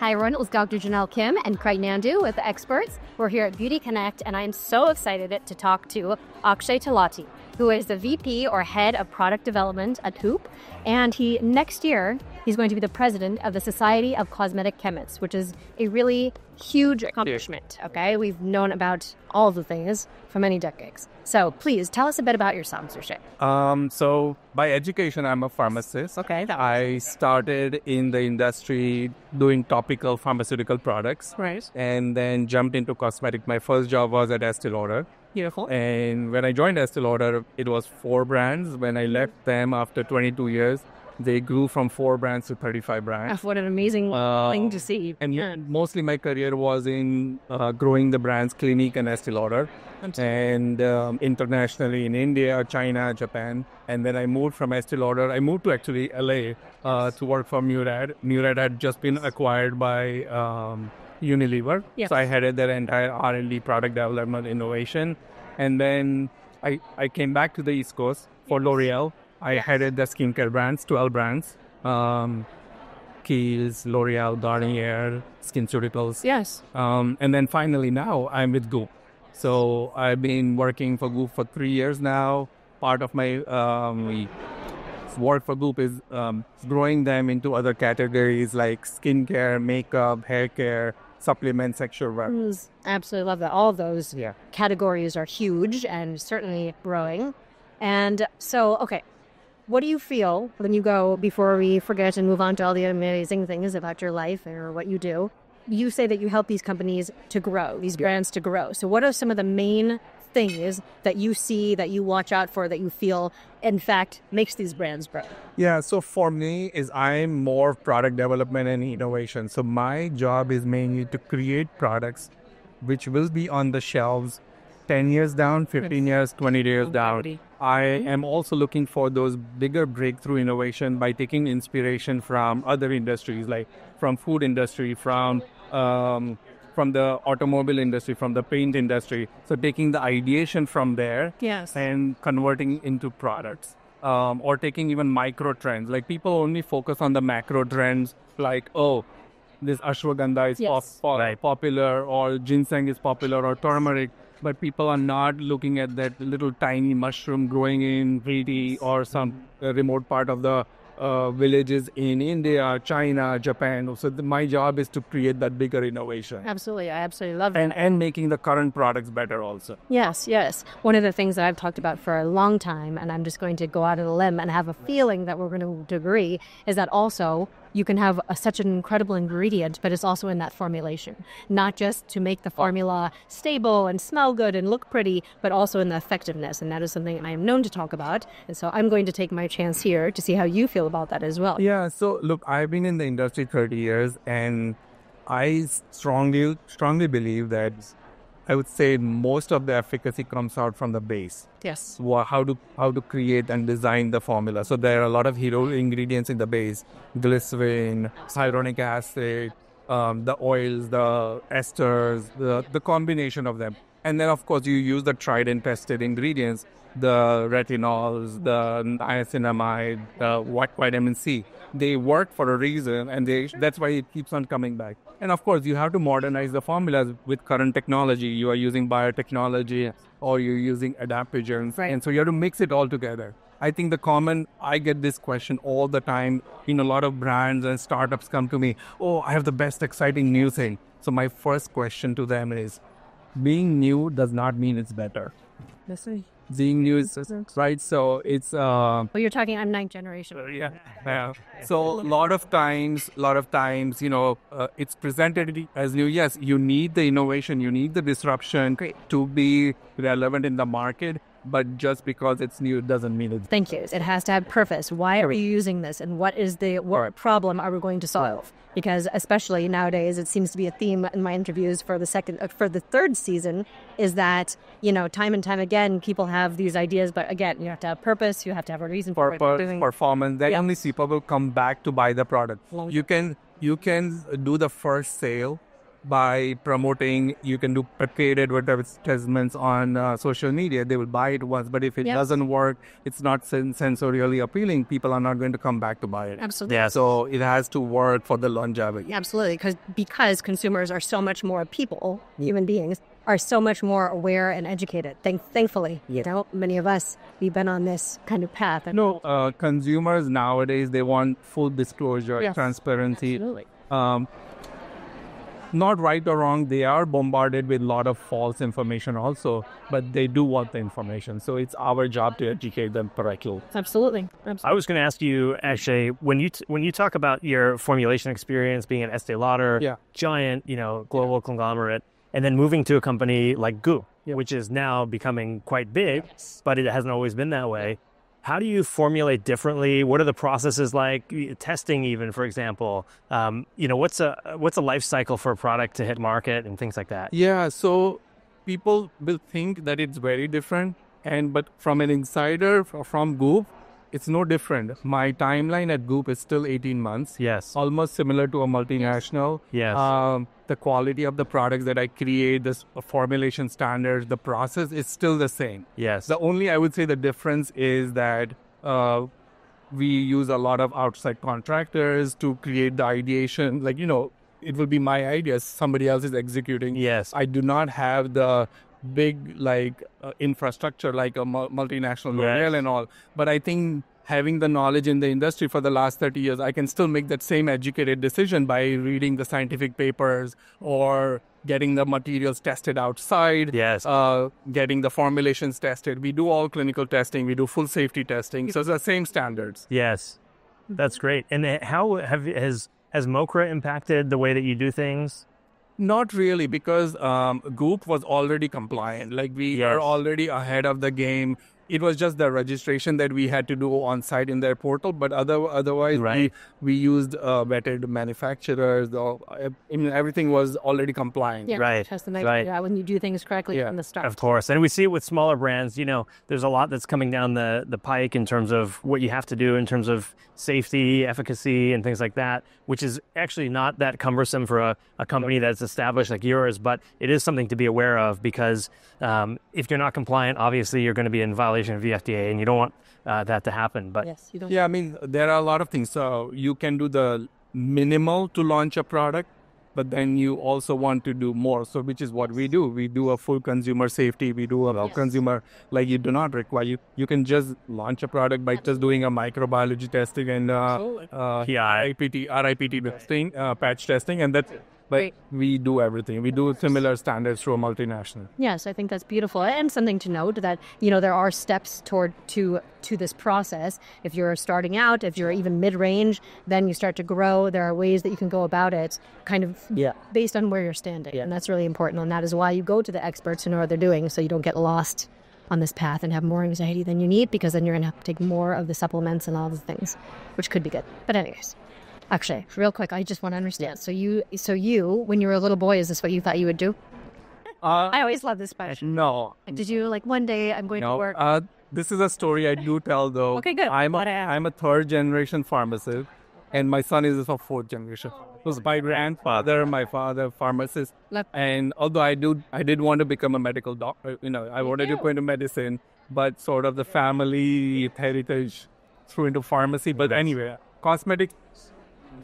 Hi, everyone. It was Dr. Jenelle Kim and Craig Nandoo with the experts. We're here at Beauty Connect, and I'm so excited to talk to Akshay Talati, who is the VP or head of product development at Goop. And he next year he's going to be the president of the Society of Cosmetic Chemists, which is a really huge accomplishment. Okay, we've known about all the things for many decades. So please tell us a bit about your sponsorship. Um, so by education, I'm a pharmacist. Okay. I started in the industry doing topical pharmaceutical products. Right. And then jumped into cosmetic. My first job was at Estee Lauder. Beautiful. And when I joined Estee Lauder, it was four brands. When I left them after 22 years, they grew from four brands to 35 brands. What an amazing Uh, thing to see. And Yeah. mostly my career was in uh, growing the brands Clinique and Estee Lauder, and um, internationally in India, China, Japan. And then I moved from Estee Lauder. I moved to actually LA uh, to work for Murad. Murad had just been acquired by um, Unilever, Yes. so I headed their entire R and D, product development, innovation. And then I I came back to the East Coast for L'Oreal. I headed the skincare brands, 12 brands. Um, Kiehl's, L'Oreal, Garnier, SkinCeuticals. Yes. Um, and then finally now I'm with Goop. So I've been working for Goop for three years now. Part of my um, work for Goop is um, growing them into other categories like skincare, makeup, hair care, supplements, sexual wellness. Absolutely love that. All those Yeah. categories are huge and certainly growing. And so, okay, what do you feel when you go, before we forget and move on to all the amazing things about your life or what you do? You say that you help these companies to grow, these brands to grow. So, what are some of the main things that you see, that you watch out for, that you feel, in fact, makes these brands grow? Yeah, so for me is I'm more product development and innovation. So my job is mainly to create products which will be on the shelves 10 years down, 15 years, 20 years down. I am also looking for those bigger breakthrough innovation by taking inspiration from other industries like from food industry, from um, from the automobile industry, from the paint industry. So taking the ideation from there Yes. and converting into products um, or taking even micro trends like people only focus on the macro trends like oh this ashwagandha is pop- Yes. pop- popular or ginseng is popular or turmeric but people are not looking at that little tiny mushroom growing in Haiti or some uh, remote part of the uh, villages in India, China, Japan. So the, my job is to create that bigger innovation Absolutely. I absolutely love and and making the current products better also. Yes, yes. One of the things that I've talked about for a long time, and I'm just going to go out on a limb and have a feeling that we're going to agree, is that also you can have a, such an incredible ingredient, but it's also in that formulation. Not just to make the formula stable and smell good and look pretty, but also in the effectiveness. And that is something I am known to talk about. And so I'm going to take my chance here to see how you feel about that as well. Yeah, so look, I've been in the industry 30 years and I strongly strongly believe that I would say most of the efficacy comes out from the base. Yes. How to how to create and design the formula. So there are a lot of hero ingredients in the base: glycerin, hyaluronic acid, um, the oils, the esters, the the combination of them. And then of course you use the tried and tested ingredients: the retinols, the niacinamide, the vitamin C. They work for a reason, and they that's why it keeps on coming back. And of course, you have to modernize the formulas with current technology. You are using biotechnology or you're using adaptogens. Right. And so you have to mix it all together. I think the common, I get this question all the time. In a lot of brands and startups come to me, oh, I have the best exciting new thing. So my first question to them is, being new does not mean it's better. Being new right. So it's uh, Well, you're talking, I'm ninth generation. yeah, yeah. So a lot of times, a lot of times, you know, uh, it's presented as new. Yes, you need the innovation, you need the disruption Great. to be relevant in the market. But just because it's new doesn't mean it's Thank you. It has to have purpose. Why are we using this, and what is the what Correct. problem are we going to solve? Because especially nowadays, it seems to be a theme in my interviews for the second, uh, for the third season, is that you know time and time again people have these ideas, but again you have to have purpose, you have to have a reason for purpose, it. Doing- performance. Then Yeah. only people will come back to buy the product. You can you can do the first sale by promoting. You can do paid advertisements on uh, social media. They will buy it once, but if it Yep. doesn't work, it's not sen- sensorially appealing. People are not going to come back to buy it. Absolutely. Yeah. So it has to work for the longevity. Absolutely, because because consumers are so much more people, human beings are so much more aware and educated. Thank, thankfully, you know, many of us we've been on this kind of path. And No, uh, consumers nowadays they want full disclosure, Yes. transparency. absolutely, Um, not right or wrong, they are bombarded with a lot of false information also, but they do want the information. So it's our job to educate them correctly. absolutely, absolutely. I was going to ask you actually when you t- when you talk about your formulation experience being at Estee Lauder, Yeah. giant, you know, global conglomerate, and then moving to a company like Goop, Yeah. which is now becoming quite big, but it hasn't always been that way. How do you formulate differently? What are the processes like? Testing, even for example, um, you know, what's a what's a life cycle for a product to hit market and things like that? Yeah, so people will think that it's very different, and but from an insider from Goop, it's no different. My timeline at Goop is still 18 months. Yes. almost similar to a multinational. Yes. Um, the quality of the products that I create, the formulation standards, the process is still the same. Yes. The only I would say the difference is that uh, we use a lot of outside contractors to create the ideation. Like you know, it will be my ideas. Somebody else is executing. Yes. I do not have the big like uh, infrastructure like a mul- multinational Yes. L'Oreal and all. But I think having the knowledge in the industry for the last 30 years, I can still make that same educated decision by reading the scientific papers or getting the materials tested outside. Yes. Uh, getting the formulations tested. We do all clinical testing. We do full safety testing. So it's the same standards. Yes, that's great. And how have has has MoCRA impacted the way that you do things? Not really, because um, Goop was already compliant. Like we Yes. are already ahead of the game. It was just the registration that we had to do on site in their portal, but other otherwise Right. we we used uh, vetted manufacturers. The, I mean, everything was already compliant. Yeah, Right, Just to make right. yeah, when you do things correctly Yeah, from the start. Of course, and we see it with smaller brands. You know, there's a lot that's coming down the the pike in terms of what you have to do in terms of safety, efficacy, and things like that, which is actually not that cumbersome for a, a company that's established like yours. But it is something to be aware of because um, if you're not compliant, obviously you're going to be in violation of the FDA, and you don't want uh, that to happen. But Yes, you don't. Yeah, I mean, there are a lot of things. So you can do the minimal to launch a product, but then you also want to do more. So, which is what we do. We do a full consumer safety. We do a Yes. consumer like you do not require you. You can just launch a product by just doing a microbiology testing and uh, Absolutely. uh, PI. RIPT, RIPT testing, uh, patch testing, and that's it. But Great. we do everything. We do similar standards to a multinational. Yes, I think that's beautiful and something to note that you know there are steps toward to to this process. If you're starting out, if you're even mid-range, then you start to grow. There are ways that you can go about it, kind of Yeah. based on where you're standing, Yeah. and that's really important. And that is why you go to the experts who know what they're doing, so you don't get lost on this path and have more anxiety than you need, because then you're going to have to take more of the supplements and all the things, which could be good. But anyways. Actually, real quick, I just want to understand. So you, so you, when you were a little boy, is this what you thought you would do? Uh, I always love this question. no, Did you like one day I'm going to work? uh, this is a story I do tell though. Okay, good. I'm a, Glad I asked. I'm a third generation pharmacist, and my son is a fourth generation. It was my grandfather, my father, pharmacist, Love- and although I do, I did want to become a medical doctor. You know, I wanted to go into medicine, but sort of the family heritage threw into pharmacy. But anyway,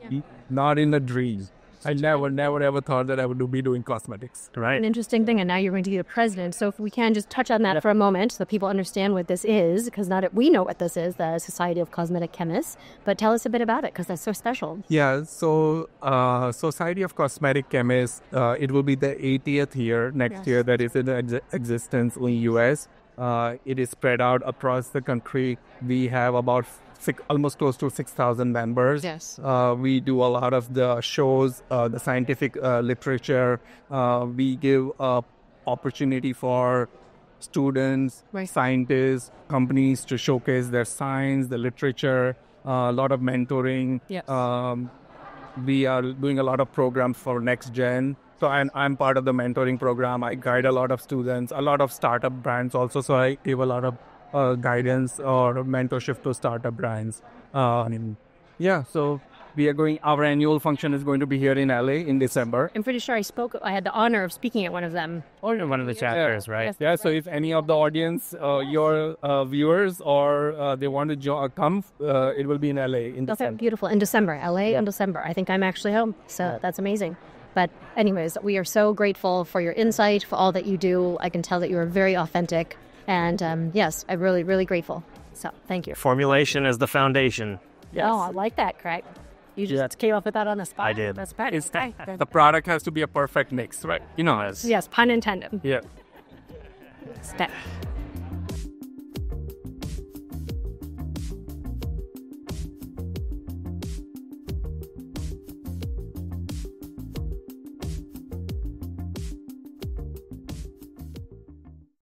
cosmetics, not in a dream. I never, never, ever thought that I would be doing cosmetics. right, An interesting thing, and now you're going to be the president. So if we can just touch on that for a moment, so people understand what this is, because not we know what this is, the Society of Cosmetic Chemists. But tell us a bit about it, because that's so special. Yeah, so uh, Society of Cosmetic Chemists, uh, it will be the 80th year next Yes. year that is in ex- existence in US. Uh, it is spread out across the country. We have about six, almost close to 6,000 members. Yes. Uh, we do a lot of the shows, uh, the scientific uh, literature. Uh, we give uh, opportunity for students, Right. scientists, companies to showcase their science, the literature, uh, a lot of mentoring. Yes. Um, we are doing a lot of programs for next gen. So I'm, I'm part of the mentoring program. I guide a lot of students, a lot of startup brands also. So I give a lot of uh, guidance or mentorship to startup brands. Uh, yeah, so we are going. Our annual function is going to be here in LA in December. I'm pretty sure I spoke. I had the honor of speaking at one of them. Or in one of the chapters, right? Yes. Yeah, so if any of the audience, uh, your uh, viewers, or uh, they want to jo- come, uh, it will be in LA in That's December. beautiful in December, LA in December. I think I'm actually home, so that's amazing. But anyways, we are so grateful for your insight, for all that you do. I can tell that you are very authentic, and um, yes, I'm really, really grateful. So thank you. Formulation is the foundation. Oh, I like that, Craig. You just came up with that on the spot. I did. That's bad. It's the product has to be a perfect mix, right? You know, as yes, pun intended. yeah. Step.